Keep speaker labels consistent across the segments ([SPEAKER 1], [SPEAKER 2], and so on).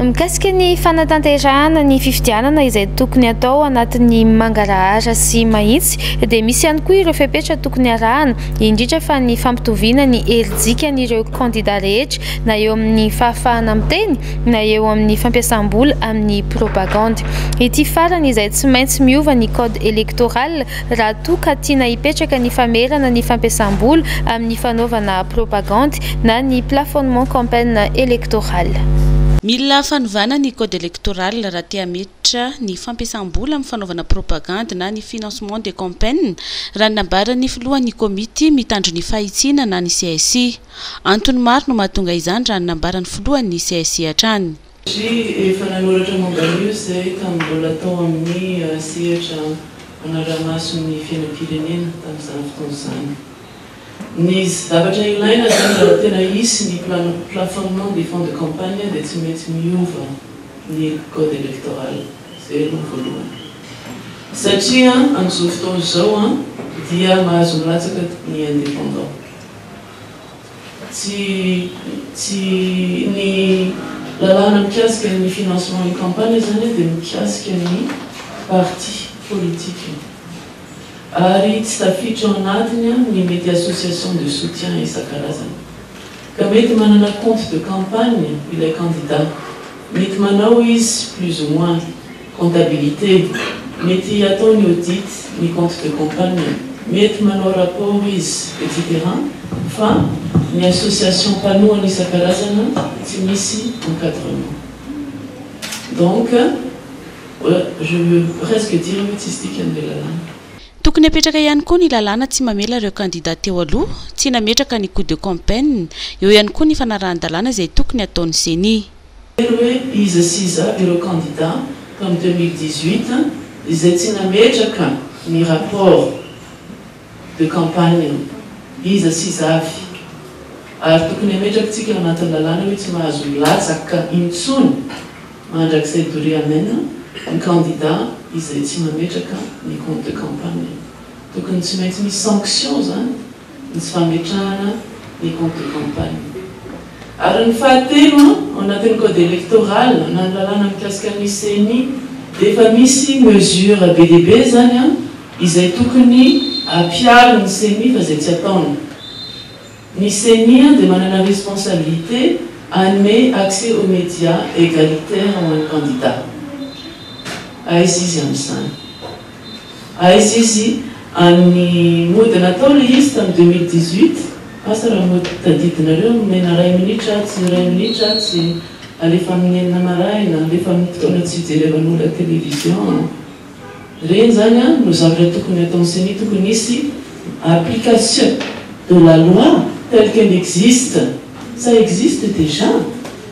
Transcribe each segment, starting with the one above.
[SPEAKER 1] Mikasika ny fanatanterahana ny fifidianana izay tokony hatao anatin'ny mangarahara sy mahitsy dia misy ihany koa ireo fepetra tokony harahana, indrindra fa ny fampitoviana ny herijikan'ireo kandida rehetra na eo amin'ny fahafahana miteny na eo amin'ny fampiasam-bola amin'ny propagandy. Ity farany izay tsy maintsy miova ny code électoral raha toa ka tiana hipetraka ny famerana ny fampiasam-bola amin'ny fanaovana propagandy na ny plafonnement campaign électorale.
[SPEAKER 2] Mila fanovana ny code électoral raha te hametra ny fampiasam-bola amin'ny fanaovana propagandy na ny financement des campaignes, raha ny nambaran'ny filohan'ny komity mitandro ny fahitsiana na ny CSI. Antony maro no mahatonga izany raha ny nambaran'ny filohan'ny CSI hatrany.
[SPEAKER 3] Satria efa nanoratra momba an'io izahay tamin'ny mbola tao amin'ny sehatra manaraha-mason'ny fiainam-pirenena tamin'izany fotoana izany. Ny zavatra ilaina izany raha tena hisy ny plafonnement des fonds de campagne dia tsy maintsy miova ny code électoral. Izay aloha ny voalohany. Satria amin'izao fotoana izao dia mahazo milatsaka ny indépendants. Tsy tsy ny lalàna mikasika ny financement ny campagne izany dia mikasika ny parti politique ary tsy tafiditra ao anatiny ny mety association de soutien isan-karazany ka mety manana compte de campagne ilay candidat mety manao izy plus ou moins Comptabilité, mety atao ny audit ny compte de campagne, mety manao rapport izy, etc. Fa ny association mpanohana isan-karazana tsy misy encadrement. Donc, je veux presque dire hoe tsisy dikany ilay lalàna.
[SPEAKER 2] Tokony apetraka ihany koa ny lalàna tsy mamela ireo candidats teo aloha tsy nametraka ny coût de campaign. Eo ihany koa ny fanarahan-dalàna izay tokony ataon'ny ceni.
[SPEAKER 3] Teny hoe iza sy iza aby ireo kandida tamin'ny deux mille dix-huit izay tsy nametraka ny rapport de campagne-ny, iza sy iza avy? Ary tokony hametrakitsika ao anatin'ny lalàna hoe tsy mahazo milatsaka intsony mandrakizay durée amène ny kandida izay tsy mametraka ny compte de campagne-ny. Tokony tsy maintsy misy sanction izany ny tsy fametrahana ny compte de campagne. Ary ny fahatelo, ao anatin'ny code électoral na ny lalàna mikasika ny ceni dia efa misy mesures be dia be izany izay tokony hampiaro ny ceni fa izay tsy ataony. Ny ceni dia manana responsabilité hanome accès aux médias égalitaire ho an'ny candidats. Aiza izy amin'izany? Aiza izy any mody natao le izy tam deux mille dix huit asa ra mody tadidinareo am enina iray minitra atsy iray minitra atsy e alefa am ny enina maraina alefa am ny fotoana tsy hijerevan olona television an reny zany an no zavatra tokony ataon ceni tokony hisy application de la loi tel qu'elle existe sa existe dejà?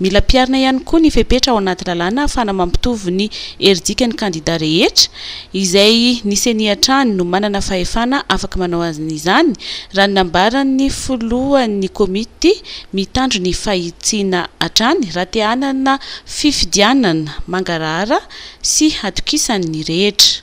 [SPEAKER 2] Mila ampiharina ihany koa ny fepetra ao anaty lalàna ahafahana mampitovy ny heridikan'ny kandidà rehetra, izay ny Ceni hatrany no manana fahefana afaka manao an'izany, raha ny nambaran'ny filohan'ny komity mitandro ny fahitsiana hatrany raha te hanana fifidianana mangarahara sy hatokisan'ny rehetra.